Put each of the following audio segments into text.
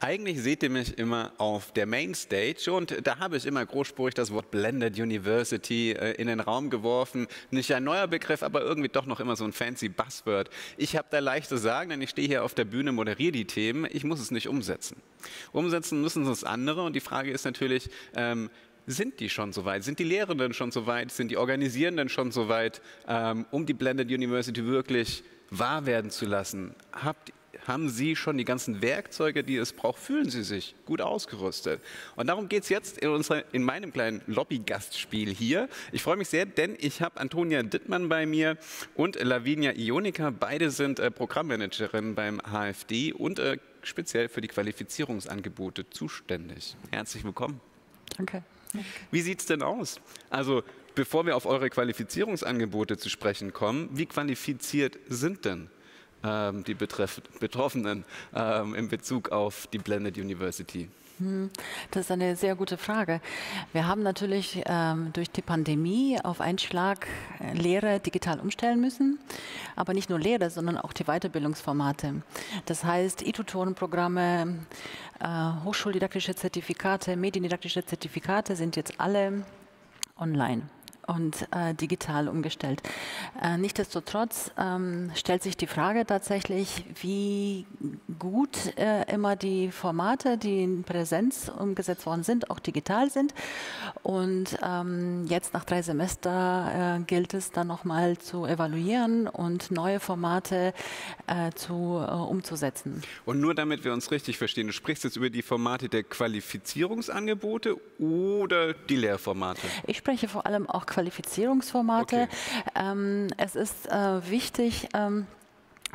Eigentlich seht ihr mich immer auf der Mainstage und da habe ich immer großspurig das Wort Blended University äh, in den Raum geworfen. Nicht ein neuer Begriff, aber irgendwie doch noch immer so ein fancy Buzzword. Ich habe da leicht zu sagen, denn ich stehe hier auf der Bühne, moderiere die Themen. Ich muss es nicht umsetzen. Umsetzen müssen es andere und die Frage ist natürlich, ähm, sind die schon soweit? Sind die Lehrenden schon soweit? Sind die Organisierenden schon soweit, ähm, um die Blended University wirklich wahr werden zu lassen? Habt haben Sie schon die ganzen Werkzeuge, die es braucht? Fühlen Sie sich gut ausgerüstet? Und darum geht es jetzt in, unserer, in meinem kleinen Lobby-Gastspiel hier. Ich freue mich sehr, denn ich habe Antonia Dittmann bei mir und Lavinia Ionica. Beide sind äh, Programmmanagerin beim HFD und äh, speziell für die Qualifizierungsangebote zuständig. Herzlich willkommen. Danke. Wie sieht es denn aus? Also, bevor wir auf eure Qualifizierungsangebote zu sprechen kommen, wie qualifiziert sind denn ähm, die Betroffenen ähm, in Bezug auf die Blended University? Hm, das ist eine sehr gute Frage. Wir haben natürlich ähm, durch die Pandemie auf einen Schlag äh, Lehre digital umstellen müssen, aber nicht nur Lehre, sondern auch die Weiterbildungsformate. Das heißt, E-Tutorenprogramme, äh, hochschuldidaktische Zertifikate, mediendidaktische Zertifikate sind jetzt alle online und äh, digital umgestellt. Äh, Nichtsdestotrotz ähm, stellt sich die Frage tatsächlich, wie gut äh, immer die Formate, die in Präsenz umgesetzt worden sind, auch digital sind. Und ähm, jetzt nach drei Semester äh, gilt es dann nochmal zu evaluieren und neue Formate äh, zu, äh, umzusetzen. Und nur damit wir uns richtig verstehen, du sprichst jetzt über die Formate der Qualifizierungsangebote oder die Lehrformate? Ich spreche vor allem auch Qualifizierungsformate. Okay. Ähm, es ist äh, wichtig, ähm,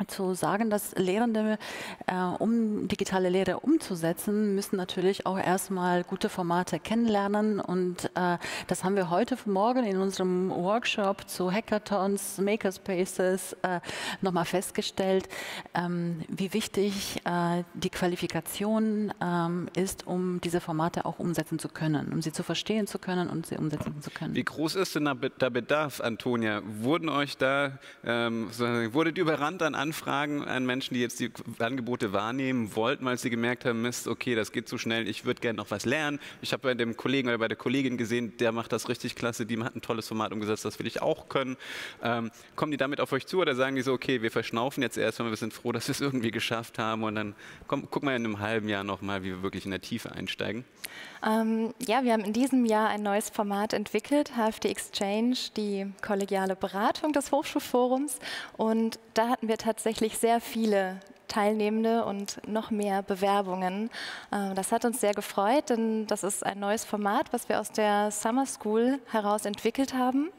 zu sagen, dass Lehrende, äh, um digitale Lehre umzusetzen, müssen natürlich auch erstmal gute Formate kennenlernen. Und äh, das haben wir heute Morgen in unserem Workshop zu Hackathons, Makerspaces äh, nochmal festgestellt, ähm, wie wichtig äh, die Qualifikation ähm, ist, um diese Formate auch umsetzen zu können, um sie zu verstehen zu können und sie umsetzen zu können. Wie groß ist denn der Bedarf, Antonia? Wurden euch da, ähm, wurdet überrannt an Anfragen an Menschen, die jetzt die Angebote wahrnehmen wollten, weil sie gemerkt haben, Mist, okay, das geht zu schnell, ich würde gerne noch was lernen. Ich habe bei dem Kollegen oder bei der Kollegin gesehen, der macht das richtig klasse, die hat ein tolles Format umgesetzt, das will ich auch können. Ähm, kommen die damit auf euch zu oder sagen die so, okay, wir verschnaufen jetzt erstmal, wir sind froh, dass wir es irgendwie geschafft haben und dann komm, gucken wir in einem halben Jahr nochmal, wie wir wirklich in der Tiefe einsteigen? Ähm, ja, wir haben in diesem Jahr ein neues Format entwickelt, HFD Exchange, die kollegiale Beratung des Hochschulforums und da hatten wir tatsächlich tatsächlich sehr viele Teilnehmende und noch mehr Bewerbungen. Äh, das hat uns sehr gefreut, denn das ist ein neues Format, was wir aus der Summer School heraus entwickelt haben.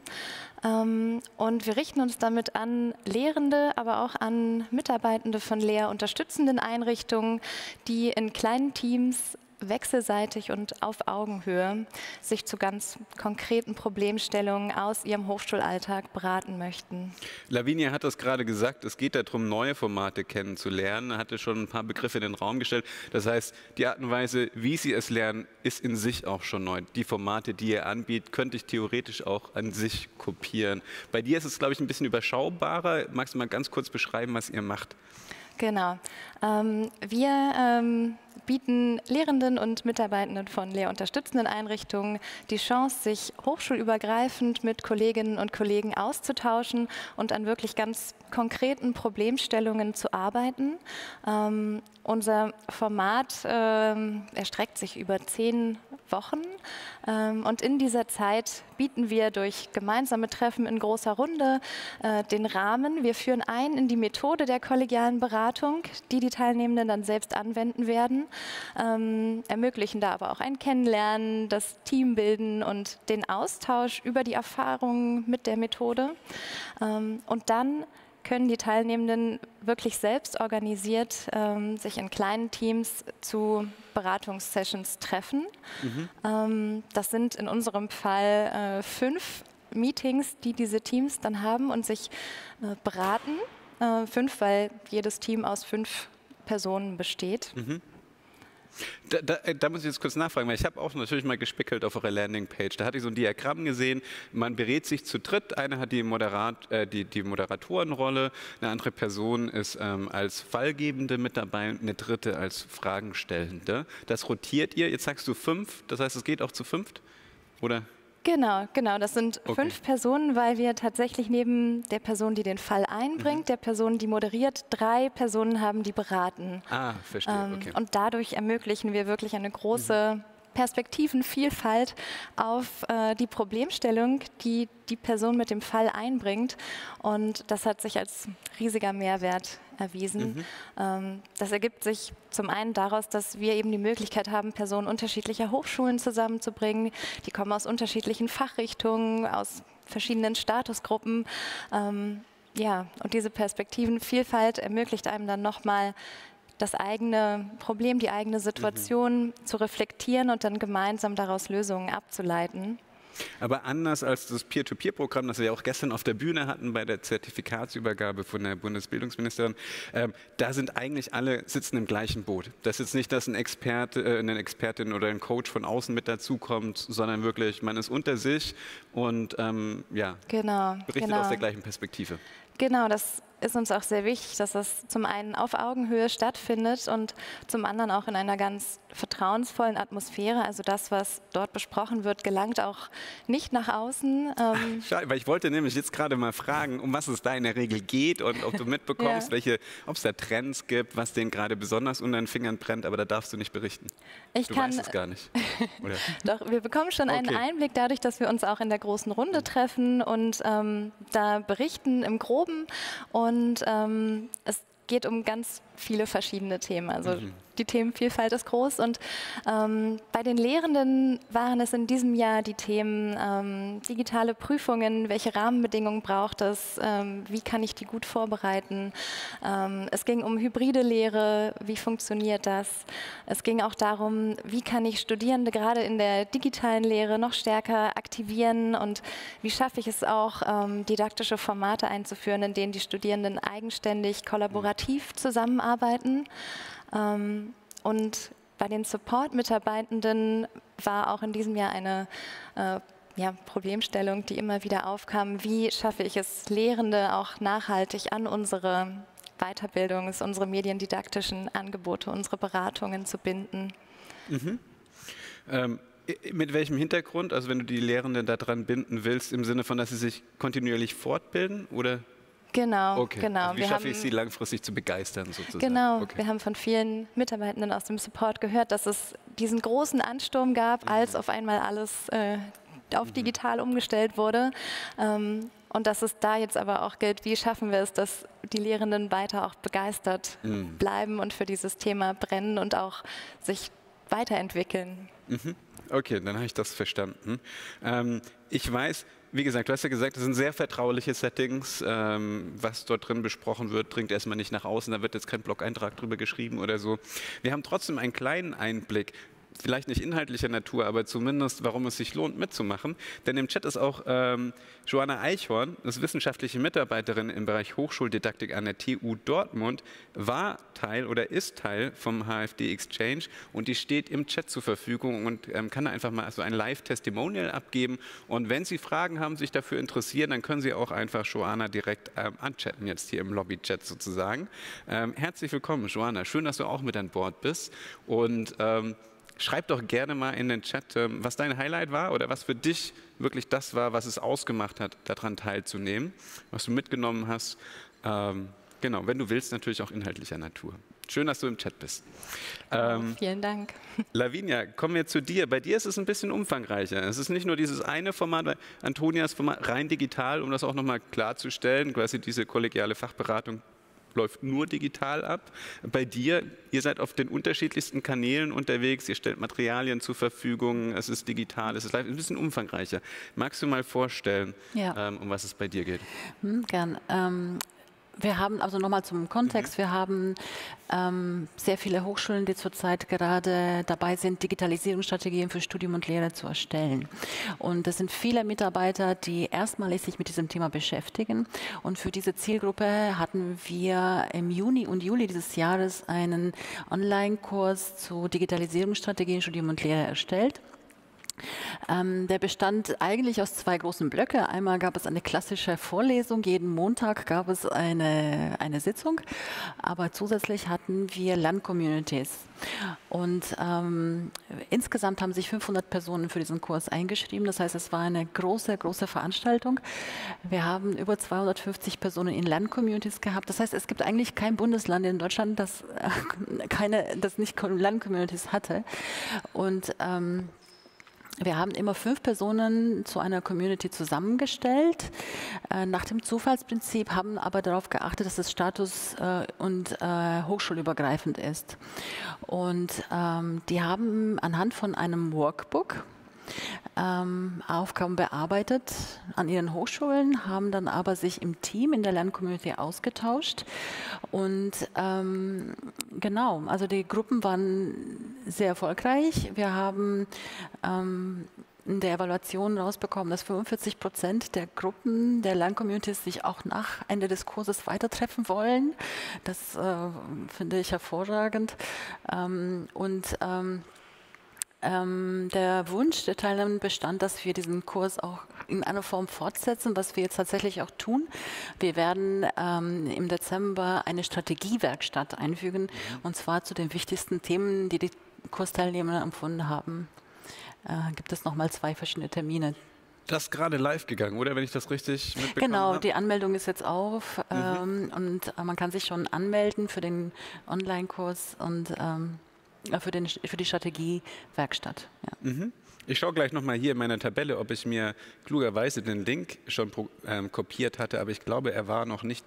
Ähm, und wir richten uns damit an Lehrende, aber auch an Mitarbeitende von lehrunterstützenden Einrichtungen, die in kleinen Teams wechselseitig und auf Augenhöhe sich zu ganz konkreten Problemstellungen aus ihrem Hochschulalltag beraten möchten. Lavinia hat das gerade gesagt, es geht darum, neue Formate kennenzulernen. Er hatte schon ein paar Begriffe in den Raum gestellt. Das heißt, die Art und Weise, wie Sie es lernen, ist in sich auch schon neu. Die Formate, die ihr anbietet, könnte ich theoretisch auch an sich kopieren. Bei dir ist es, glaube ich, ein bisschen überschaubarer. Magst du mal ganz kurz beschreiben, was ihr macht? Genau. Ähm, wir ähm, bieten Lehrenden und Mitarbeitenden von lehrunterstützenden Einrichtungen die Chance, sich hochschulübergreifend mit Kolleginnen und Kollegen auszutauschen und an wirklich ganz konkreten Problemstellungen zu arbeiten. Ähm, unser Format ähm, erstreckt sich über zehn Wochen ähm, und in dieser Zeit bieten wir durch gemeinsame Treffen in großer Runde äh, den Rahmen. Wir führen ein in die Methode der kollegialen Beratung, die die Teilnehmenden dann selbst anwenden werden, ähm, ermöglichen da aber auch ein Kennenlernen, das Teambilden und den Austausch über die Erfahrungen mit der Methode. Ähm, und dann können die Teilnehmenden wirklich selbst organisiert ähm, sich in kleinen Teams zu Beratungssessions treffen. Mhm. Ähm, das sind in unserem Fall äh, fünf Meetings, die diese Teams dann haben und sich äh, beraten. Äh, fünf, weil jedes Team aus fünf Personen besteht. Mhm. Da, da, äh, da, muss ich jetzt kurz nachfragen, weil ich habe auch natürlich mal gespickelt auf eurer Landingpage. Da hatte ich so ein Diagramm gesehen. Man berät sich zu dritt. Einer hat die, Moderat, äh, die, die Moderatorenrolle, eine andere Person ist ähm, als Fallgebende mit dabei und eine dritte als Fragenstellende. Das rotiert ihr. Jetzt sagst du fünf. Das heißt, es geht auch zu fünft? Oder? Genau, genau. Das sind okay. fünf Personen, weil wir tatsächlich neben der Person, die den Fall einbringt, mhm. der Person, die moderiert, drei Personen haben, die beraten. Ah, verstehe. Ähm, okay. Und dadurch ermöglichen wir wirklich eine große mhm. Perspektivenvielfalt auf äh, die Problemstellung, die die Person mit dem Fall einbringt. Und das hat sich als riesiger Mehrwert erwiesen. Mhm. Ähm, das ergibt sich zum einen daraus, dass wir eben die Möglichkeit haben, Personen unterschiedlicher Hochschulen zusammenzubringen. Die kommen aus unterschiedlichen Fachrichtungen, aus verschiedenen Statusgruppen. Ähm, ja, und diese Perspektivenvielfalt ermöglicht einem dann nochmal das eigene Problem, die eigene Situation mhm. zu reflektieren und dann gemeinsam daraus Lösungen abzuleiten. Aber anders als das Peer-to-Peer-Programm, das wir ja auch gestern auf der Bühne hatten bei der Zertifikatsübergabe von der Bundesbildungsministerin, äh, da sind eigentlich alle sitzen im gleichen Boot. Das ist nicht, dass ein Experte, äh, eine Expertin oder ein Coach von außen mit dazukommt, sondern wirklich, man ist unter sich und ähm, ja, genau, berichtet genau. aus der gleichen Perspektive. Genau, das ist uns auch sehr wichtig, dass das zum einen auf Augenhöhe stattfindet und zum anderen auch in einer ganz vertrauensvollen Atmosphäre. Also das, was dort besprochen wird, gelangt auch nicht nach außen. Ähm Schade, weil ich wollte nämlich jetzt gerade mal fragen, um was es da in der Regel geht und ob du mitbekommst, ja. welche, ob es da Trends gibt, was denen gerade besonders unter den Fingern brennt, aber da darfst du nicht berichten. Ich du kann, weißt es gar nicht. Doch, wir bekommen schon okay. einen Einblick dadurch, dass wir uns auch in der großen Runde treffen und ähm, da berichten im Groben. Und ähm, es geht um ganz viele verschiedene Themen. Also mhm die Themenvielfalt ist groß. Und ähm, bei den Lehrenden waren es in diesem Jahr die Themen ähm, digitale Prüfungen, welche Rahmenbedingungen braucht es, ähm, wie kann ich die gut vorbereiten. Ähm, es ging um hybride Lehre, wie funktioniert das. Es ging auch darum, wie kann ich Studierende gerade in der digitalen Lehre noch stärker aktivieren und wie schaffe ich es auch, ähm, didaktische Formate einzuführen, in denen die Studierenden eigenständig kollaborativ zusammenarbeiten. Ähm, und bei den Support-Mitarbeitenden war auch in diesem Jahr eine äh, ja, Problemstellung, die immer wieder aufkam. Wie schaffe ich es, Lehrende auch nachhaltig an unsere Weiterbildungs-, unsere mediendidaktischen Angebote, unsere Beratungen zu binden? Mhm. Ähm, mit welchem Hintergrund? Also wenn du die Lehrenden daran binden willst, im Sinne von, dass sie sich kontinuierlich fortbilden oder Genau, okay. genau. Also wie wir schaffe ich sie langfristig zu begeistern sozusagen? Genau, okay. wir haben von vielen Mitarbeitenden aus dem Support gehört, dass es diesen großen Ansturm gab, mhm. als auf einmal alles äh, auf mhm. digital umgestellt wurde. Ähm, und dass es da jetzt aber auch gilt, wie schaffen wir es, dass die Lehrenden weiter auch begeistert mhm. bleiben und für dieses Thema brennen und auch sich weiterentwickeln. Mhm. Okay, dann habe ich das verstanden. Ähm, ich weiß, wie gesagt, du hast ja gesagt, das sind sehr vertrauliche Settings. Ähm, was dort drin besprochen wird, dringt erstmal nicht nach außen. Da wird jetzt kein Blog-Eintrag drüber geschrieben oder so. Wir haben trotzdem einen kleinen Einblick vielleicht nicht inhaltlicher Natur, aber zumindest, warum es sich lohnt, mitzumachen. Denn im Chat ist auch ähm, Joanna Eichhorn, das wissenschaftliche Mitarbeiterin im Bereich Hochschuldidaktik an der TU Dortmund, war Teil oder ist Teil vom HFD Exchange und die steht im Chat zur Verfügung und ähm, kann einfach mal so ein Live-Testimonial abgeben. Und wenn Sie Fragen haben, sich dafür interessieren, dann können Sie auch einfach Joanna direkt ähm, anchatten, jetzt hier im Lobby-Chat sozusagen. Ähm, herzlich willkommen, Joanna. Schön, dass du auch mit an Bord bist. Und ähm, schreib doch gerne mal in den Chat, ähm, was dein Highlight war oder was für dich wirklich das war, was es ausgemacht hat, daran teilzunehmen, was du mitgenommen hast. Ähm, genau, wenn du willst, natürlich auch inhaltlicher Natur. Schön, dass du im Chat bist. Ähm, vielen Dank. Lavinia, kommen wir zu dir. Bei dir ist es ein bisschen umfangreicher. Es ist nicht nur dieses eine Format, Antonias Format, rein digital, um das auch nochmal klarzustellen, quasi diese kollegiale Fachberatung läuft nur digital ab. Bei dir, ihr seid auf den unterschiedlichsten Kanälen unterwegs, ihr stellt Materialien zur Verfügung, es ist digital, es ist ein bisschen umfangreicher. Magst du mal vorstellen, ja. ähm, um was es bei dir geht? Hm, gern. Ähm, Wir haben, also nochmal zum Kontext, mhm. wir haben ähm, sehr viele Hochschulen, die zurzeit gerade dabei sind, Digitalisierungsstrategien für Studium und Lehre zu erstellen. Und das sind viele Mitarbeiter, die erstmalig sich mit diesem Thema beschäftigen. Und für diese Zielgruppe hatten wir im Juni und Juli dieses Jahres einen Online-Kurs zu Digitalisierungsstrategien, Studium und Lehre erstellt. Ähm, der bestand eigentlich aus zwei großen Blöcken. Einmal gab es eine klassische Vorlesung, jeden Montag gab es eine, eine Sitzung, aber zusätzlich hatten wir Lern-Communities. Und ähm, insgesamt haben sich 500 Personen für diesen Kurs eingeschrieben. Das heißt, es war eine große, große Veranstaltung. Wir haben über 250 Personen in Lern-Communities gehabt. Das heißt, es gibt eigentlich kein Bundesland in Deutschland, das, äh, keine, das nicht Lern-Communities hatte. Und ähm, wir haben immer fünf Personen zu einer Community zusammengestellt, äh, nach dem Zufallsprinzip, haben aber darauf geachtet, dass es status- äh, und äh, hochschulübergreifend ist. Und ähm, die haben anhand von einem Workbook, ähm, Aufgaben bearbeitet an ihren Hochschulen, haben dann aber sich im Team in der Lerncommunity ausgetauscht. Und ähm, genau, also die Gruppen waren sehr erfolgreich. Wir haben ähm, in der Evaluation rausbekommen, dass 45 Prozent der Gruppen der Lerncommunities sich auch nach Ende des Kurses weiter treffen wollen. Das äh, finde ich hervorragend. Ähm, und ähm, ähm, der Wunsch der Teilnehmenden bestand, dass wir diesen Kurs auch in einer Form fortsetzen, was wir jetzt tatsächlich auch tun. Wir werden ähm, im Dezember eine Strategiewerkstatt einfügen, mhm. und zwar zu den wichtigsten Themen, die die Kursteilnehmer empfunden haben. Äh, gibt es nochmal zwei verschiedene Termine. Das ist gerade live gegangen, oder? Wenn ich das richtig mitbekommen Genau, habe? die Anmeldung ist jetzt auf mhm. ähm, und äh, man kann sich schon anmelden für den Online-Kurs und ähm, für, den, für die Strategiewerkstacht. Ja. Mhm. Ich schaue gleich nochmal hier in meiner Tabelle, ob ich mir klugerweise den Link schon ähm, kopiert hatte, aber ich glaube, er war noch nicht,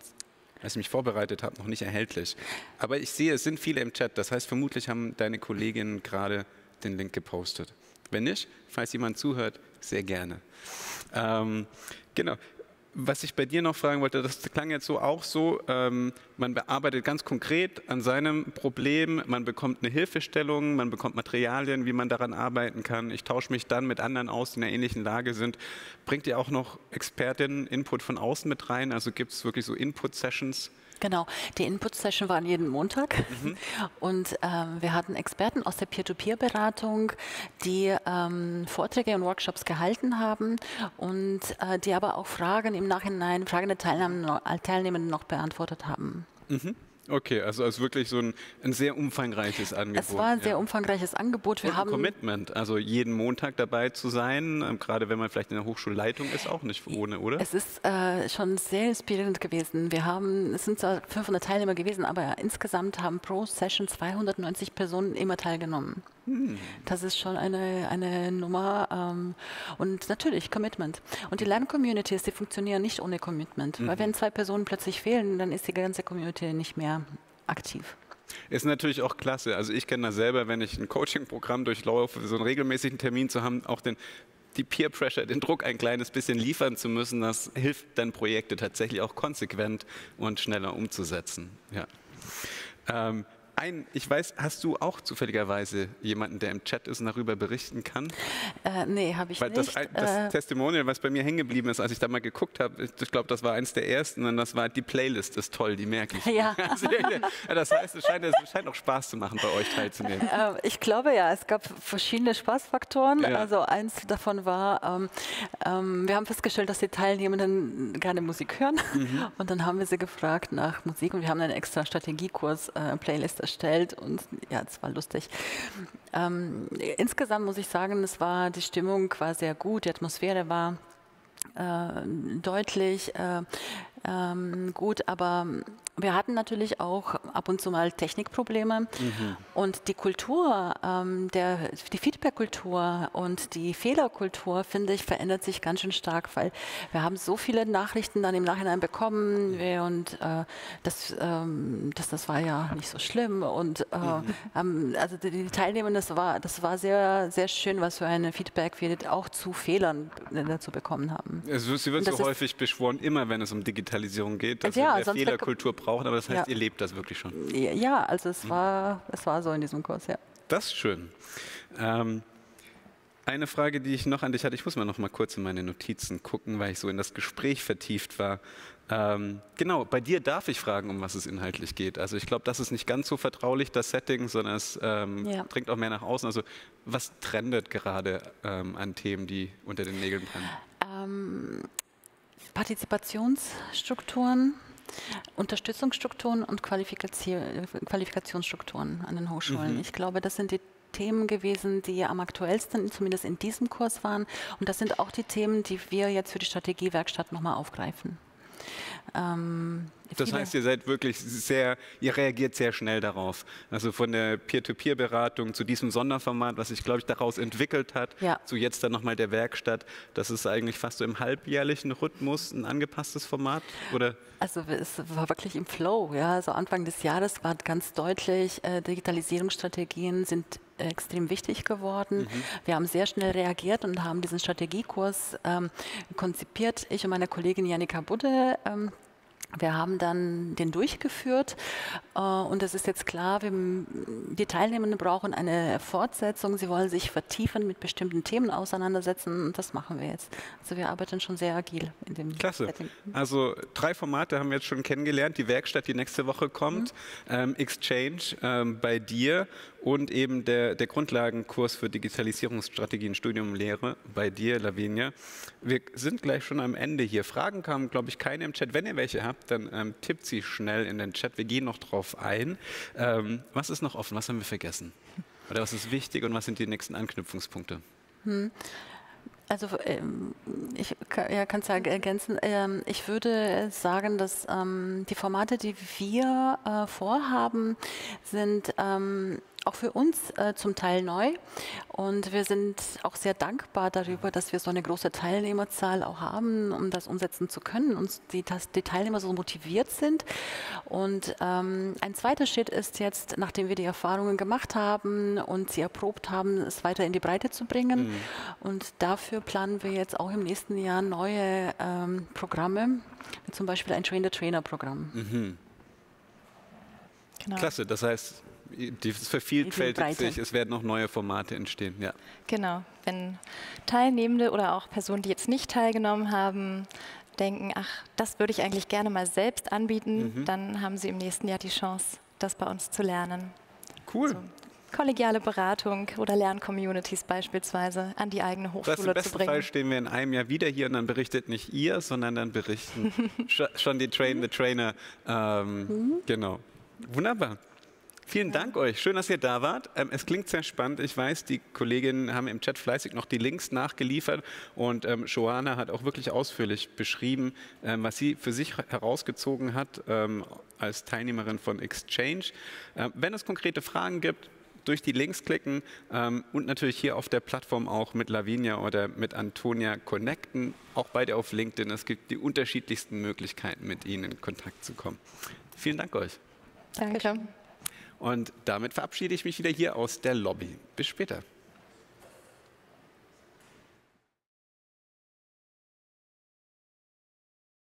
als ich mich vorbereitet habe, noch nicht erhältlich. Aber ich sehe, es sind viele im Chat, das heißt, vermutlich haben deine Kolleginnen gerade den Link gepostet. Wenn nicht, falls jemand zuhört, sehr gerne. Ähm, genau was ich bei dir noch fragen wollte, das klang jetzt so auch so, ähm, man bearbeitet ganz konkret an seinem Problem, man bekommt eine Hilfestellung, man bekommt Materialien, wie man daran arbeiten kann. Ich tausche mich dann mit anderen aus, die in einer ähnlichen Lage sind. Bringt ihr auch noch Expertinnen Input von außen mit rein? Also gibt es wirklich so Input-Sessions? Genau, die Input-Session waren jeden Montag mhm. und ähm, wir hatten Experten aus der Peer-to-Peer-Beratung, die ähm, Vorträge und Workshops gehalten haben und äh, die aber auch Fragen im Nachhinein, Fragen der Teilnehmenden noch beantwortet haben. Mhm. Okay, also es ist wirklich so ein, ein, sehr umfangreiches Angebot. Es war ein sehr umfangreiches Angebot. Wir Und haben ein Commitment, also jeden Montag dabei zu sein, ähm, gerade wenn man vielleicht in der Hochschulleitung ist, auch nicht ohne, oder? Es ist äh, schon sehr inspirierend gewesen. Wir haben, es sind zwar 500 Teilnehmer gewesen, aber insgesamt haben pro Session 290 Personen immer teilgenommen. Das ist schon eine, eine Nummer. Ähm, und natürlich Commitment. Und die Lern-Communities, die funktionieren nicht ohne Commitment. Mhm. Weil wenn zwei Personen plötzlich fehlen, dann ist die ganze Community nicht mehr aktiv. Ist natürlich auch klasse. Also ich kenne das selber, wenn ich ein Coaching-Programm durchlaufe, so einen regelmäßigen Termin zu haben, auch den die Peer Pressure, den Druck ein kleines bisschen liefern zu müssen, das hilft dann Projekte tatsächlich auch konsequent und schneller umzusetzen. Ja. Ähm, ein, ich weiß, hast du auch zufälligerweise jemanden, der im Chat ist und darüber berichten kann? Äh, nee, habe ich Weil nicht. Das, das äh, Testimonial, was bei mir hängen geblieben ist, als ich da mal geguckt habe, ich glaube, das war eins der ersten und das war, die Playlist ist toll, die merke ich. Ja. das heißt, es scheint, es scheint auch Spaß zu machen, bei euch teilzunehmen. Äh, ich glaube ja, es gab verschiedene Spaßfaktoren. Ja. Also eins davon war, ähm, ähm, wir haben festgestellt, dass die Teilnehmenden gerne Musik hören mhm. und dann haben wir sie gefragt nach Musik und wir haben einen extra Strategiekurs, äh, Playlist erstellt und ja, es war lustig. Ähm, insgesamt muss ich sagen, es war, die Stimmung war sehr gut, die Atmosphäre war äh, deutlich äh, ähm, gut, aber wir hatten natürlich auch ab und zu mal Technikprobleme mhm. und die Kultur, ähm, der, die Feedback-Kultur und die Fehlerkultur, finde ich, verändert sich ganz schön stark, weil wir haben so viele Nachrichten dann im Nachhinein bekommen mhm. und äh, das, ähm, das, das war ja nicht so schlimm und äh, mhm. also die, die Teilnehmer, das war, das war sehr, sehr schön, was für ein Feedback wir auch zu Fehlern dazu bekommen haben. Also, sie wird so häufig beschworen, immer wenn es um digitale Digitalisierung geht, dass Ja, wir mehr Fehlerkultur brauchen, aber das heißt, Ja. ihr lebt das wirklich schon. Ja, also es war, es war so in diesem Kurs, ja. Das ist schön. Ähm, eine Frage, die ich noch an dich hatte, ich muss mal noch mal kurz in meine Notizen gucken, weil ich so in das Gespräch vertieft war. Ähm, genau, bei dir darf ich fragen, um was es inhaltlich geht. Also ich glaube, das ist nicht ganz so vertraulich, das Setting, sondern es ähm, Ja. dringt auch mehr nach außen. Also was trendet gerade ähm, an Themen, die unter den Nägeln brennen? Partizipationsstrukturen, Unterstützungsstrukturen und Qualifikation, Qualifikationsstrukturen an den Hochschulen. Mhm. Ich glaube, das sind die Themen gewesen, die am aktuellsten, zumindest in diesem Kurs waren. Und das sind auch die Themen, die wir jetzt für die Strategiewerkstatt nochmal aufgreifen. Ähm, Das heißt, ihr seid wirklich sehr, ihr reagiert sehr schnell darauf. Also von der Peer-to-Peer-Beratung zu diesem Sonderformat, was sich, glaube ich, daraus entwickelt hat, Ja. zu jetzt dann nochmal der Werkstatt. Das ist eigentlich fast so im halbjährlichen Rhythmus ein angepasstes Format? Oder? Also es war wirklich im Flow. Ja. Also Anfang des Jahres war ganz deutlich, äh, Digitalisierungsstrategien sind extrem wichtig geworden. Wir haben sehr schnell reagiert und haben diesen Strategiekurs ähm, konzipiert. Ich und meine Kollegin Janika Budde. Ähm, wir haben dann den durchgeführt äh, und es ist jetzt klar, wir, die Teilnehmenden brauchen eine Fortsetzung. Sie wollen sich vertiefen, mit bestimmten Themen auseinandersetzen und das machen wir jetzt. Also wir arbeiten schon sehr agil in dem Klasse. Setting. Also drei Formate haben wir jetzt schon kennengelernt. Die Werkstatt, die nächste Woche kommt, ähm, Exchange ähm, bei dir und eben der, der Grundlagenkurs für Digitalisierungsstrategien, Studium, Lehre bei dir, Lavinia. Wir sind gleich schon am Ende hier. Fragen kamen, glaube ich, keine im Chat. Wenn ihr welche habt, dann ähm, tippt sie schnell in den Chat. Wir gehen noch drauf ein. Ähm, was ist noch offen? Was haben wir vergessen? Oder was ist wichtig und was sind die nächsten Anknüpfungspunkte? Also ähm, ich ja, kann es ja ergänzen. Ähm, ich würde sagen, dass ähm, die Formate, die wir äh, vorhaben, sind auch für uns äh, zum Teil neu. Und wir sind auch sehr dankbar darüber, dass wir so eine große Teilnehmerzahl auch haben, um das umsetzen zu können und die, dass die Teilnehmer so motiviert sind. Und ähm, ein zweiter Schritt ist jetzt, nachdem wir die Erfahrungen gemacht haben und sie erprobt haben, es weiter in die Breite zu bringen. Und dafür planen wir jetzt auch im nächsten Jahr neue ähm, Programme, wie zum Beispiel ein Train-the-Trainer-Programm. Genau. Klasse, das heißt, es vervielfältigt sich, es werden noch neue Formate entstehen. Ja. Genau, wenn Teilnehmende oder auch Personen, die jetzt nicht teilgenommen haben, denken, ach, das würde ich eigentlich gerne mal selbst anbieten, dann haben sie im nächsten Jahr die Chance, das bei uns zu lernen. Cool. Kollegiale Beratung oder Lerncommunities beispielsweise an die eigene Das heißt, Hochschule im zu besten bringen. Fall stehen wir in einem Jahr wieder hier und dann berichtet nicht ihr, sondern dann berichten sch- schon die Train the Trainer. Ähm, Genau. Wunderbar. Vielen Dank euch. Schön, dass ihr da wart. Ähm, es klingt sehr spannend. Ich weiß, die Kolleginnen haben im Chat fleißig noch die Links nachgeliefert und ähm, Joanna hat auch wirklich ausführlich beschrieben, ähm, was sie für sich herausgezogen hat ähm, als Teilnehmerin von Exchange. Ähm, wenn es konkrete Fragen gibt, durch die Links klicken ähm, und natürlich hier auf der Plattform auch mit Lavinia oder mit Antonia connecten. Auch beide auf LinkedIn. Es gibt die unterschiedlichsten Möglichkeiten, mit ihnen in Kontakt zu kommen. Vielen Dank euch. Danke. Und damit verabschiede ich mich wieder hier aus der Lobby. Bis später.